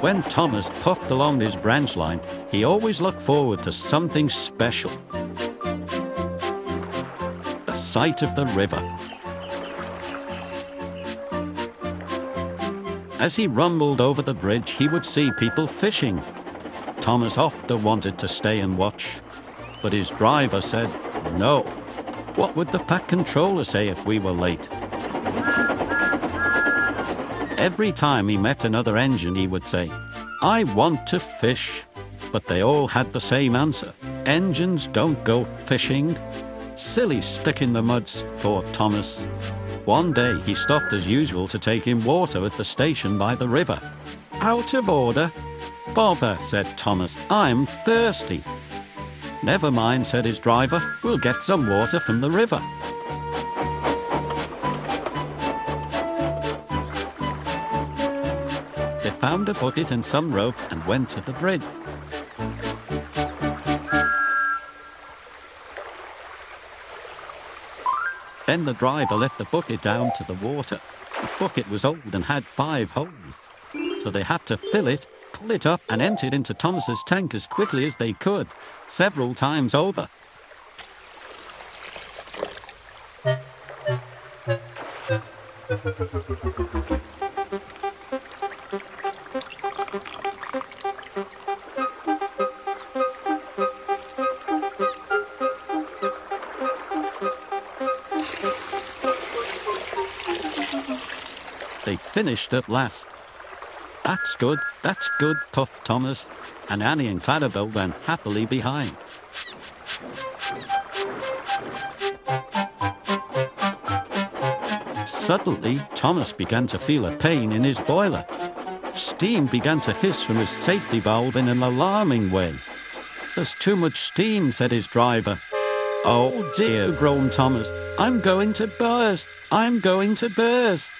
When Thomas puffed along his branch line, he always looked forward to something special. The sight of the river. As he rumbled over the bridge, he would see people fishing. Thomas often wanted to stay and watch, but his driver said no. What would the fat controller say if we were late? Every time he met another engine, he would say, I want to fish. But they all had the same answer engines don't go fishing. Silly stick in the muds, thought Thomas. One day he stopped as usual to take in water at the station by the river. Out of order. Bother, said Thomas. I'm thirsty. Never mind, said his driver. We'll get some water from the river. They found a bucket and some rope and went to the bridge. Then the driver let the bucket down to the water. The bucket was old and had five holes. So they had to fill it, pull it up, and empty it into Thomas's tank as quickly as they could, several times over. They finished at last. That's good, that's good, puffed Thomas, and Annie and Clarabelle ran happily behind. Suddenly, Thomas began to feel a pain in his boiler. Steam began to hiss from his safety valve in an alarming way. There's too much steam, said his driver. Oh dear, groaned Thomas. I'm going to burst. I'm going to burst.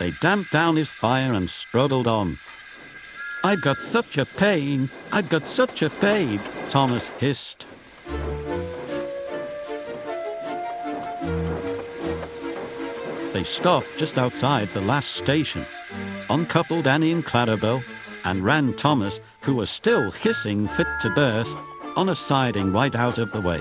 They damped down his fire and struggled on. I've got such a pain. I've got such a pain, Thomas hissed. They stopped just outside the last station, uncoupled Annie and Clarabelle, and ran Thomas, who was still hissing fit to burst, on a siding right out of the way.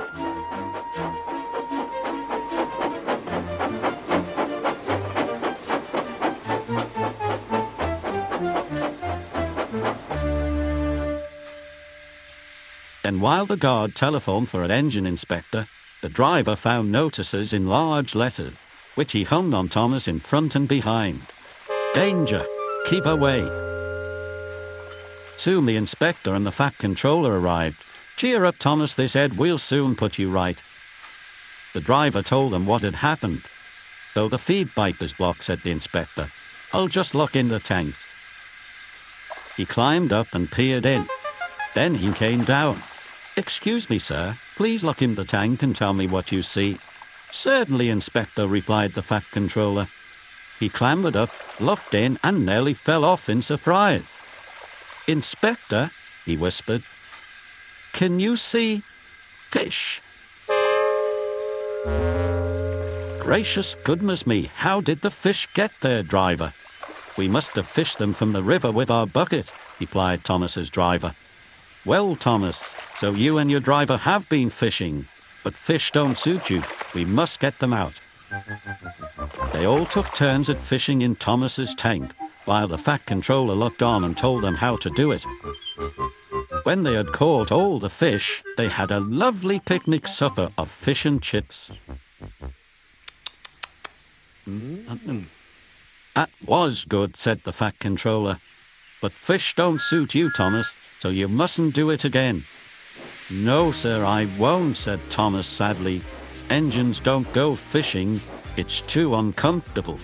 And while the guard telephoned for an engine inspector, the driver found notices in large letters, which he hung on Thomas in front and behind. Danger! Keep away! Soon the inspector and the fat controller arrived. Cheer up, Thomas, they said. We'll soon put you right. The driver told them what had happened. Though the feed pipe is blocked, said the inspector. I'll just look in the tanks. He climbed up and peered in. Then he came down. Excuse me, sir. Please look in the tank and tell me what you see. Certainly, Inspector, replied the fat controller. He clambered up, looked in, and nearly fell off in surprise. Inspector, he whispered, can you see fish? Gracious goodness me, how did the fish get there, driver? We must have fished them from the river with our bucket, replied Thomas's driver. Well, Thomas, so you and your driver have been fishing, but fish don't suit you. We must get them out. They all took turns at fishing in Thomas's tank, while the fat controller looked on and told them how to do it. When they had caught all the fish, they had a lovely picnic supper of fish and chips. Mm, mm. That was good, said the fat controller. But fish don't suit you, Thomas, so you mustn't do it again. No, sir, I won't, said Thomas sadly. Engines don't go fishing. It's too uncomfortable.